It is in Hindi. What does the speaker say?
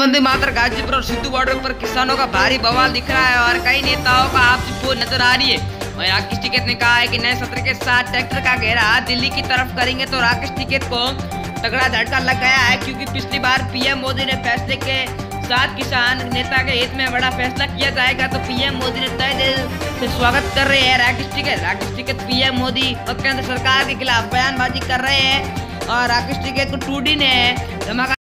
वंदे मातर गाजीपुर और सिद्धू बॉर्डर पर किसानों का भारी बवाल दिख रहा है और कई नेताओं का आपसी फौज नज़र आ रही है। और राकेश टिकैत ने कहा है कि नए सत्र के साथ ट्रैक्टर का घेरा दिल्ली की तरफ़ करेंगे तो राकेश टिकैत को तगड़ा झटका लग गया है क्योंकि पिछली बार पीएम मोदी ने फैसले के साथ किसान नेता के हित में बड़ा फैसला किया जाएगा तो पीएम मोदी ने तय दिल से स्वागत कर रहे हैं राकेश टिकैत। राकेश टिकैत पीएम मोदी और केंद्र सरकार के खिलाफ बयानबाजी कर रहे हैं और राकेश टिकैत को टूडी ने धमाका